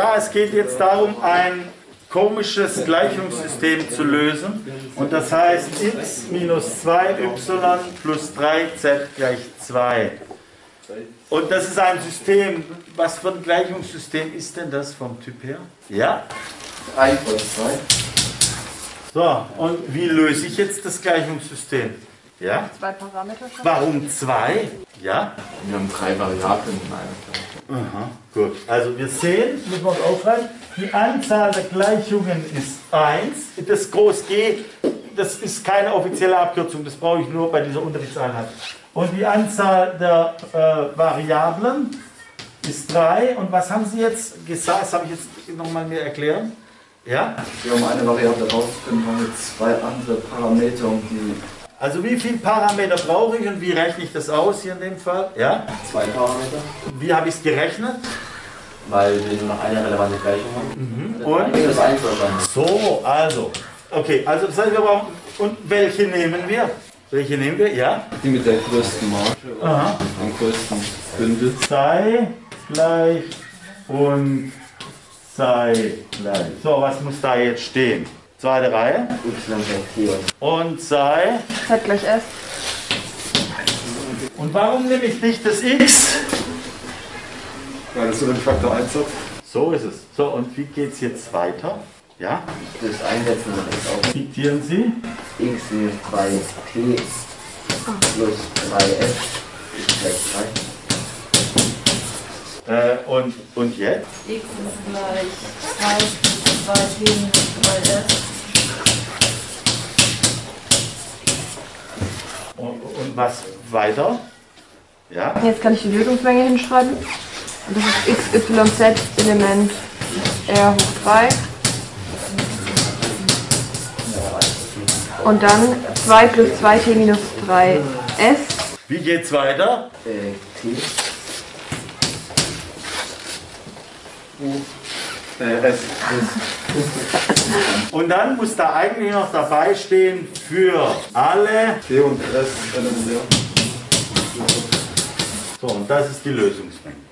Ja, es geht jetzt darum, ein komisches Gleichungssystem zu lösen. Und das heißt x minus 2y plus 3z gleich 2. Und das ist ein System, was für ein Gleichungssystem ist denn das vom Typ her? Ja? 1 plus 2. So, und wie löse ich jetzt das Gleichungssystem? Ja? Zwei Parameter schon. Warum 2? Ja? Wir haben drei Variablen in einem Gleichung. Aha, gut. Also wir sehen, müssen wir uns aufschreiben, die Anzahl der Gleichungen ist 1. Das Groß G, das ist keine offizielle Abkürzung, das brauche ich nur bei dieser Unterrichtseinheit. Und die Anzahl der äh, Variablen ist 3. Und was haben Sie jetzt gesagt? Das habe ich jetzt nochmal mir erklären. Ja? Wir haben eine Variable rausgefunden, haben jetzt zwei andere Parameter, um die Also wie viele Parameter brauche ich und wie rechne ich das aus hier in dem Fall? Ja? Zwei Parameter, Wie habe ich es gerechnet? weil wir nur noch eine relevante Gleichung haben. Und? Das ist eins wahrscheinlich. So, also. Okay, also das heißt, wir brauchen. Und welche nehmen wir? Welche nehmen wir? Ja? die mit der größten Marge, Aha. dem größten Bündel. Sei gleich und sei gleich. So, was muss da jetzt stehen? Zweite Reihe. Y gleich 4. Und sei. Z gleich S. Und warum nehme ich nicht das X? Weil das so den Faktor 1 hat. So ist es. So, und wie geht es jetzt weiter? Ja? Das Einsetzen x auf Diktieren Sie. x minus 2t plus 3f ist gleich 3. Äh, und, und jetzt? x ist gleich 2 plus 2t minus 3s. Was weiter? Ja? Jetzt kann ich die Lösungsmenge hinschreiben. Und das ist x, y, z Element r hoch 3. Und dann 2 plus 2t minus 3s. Wie geht's weiter? Äh, t Äh, S. Und dann muss da eigentlich noch dabei stehen für alle. T und S. So, und das ist die Lösungsmenge.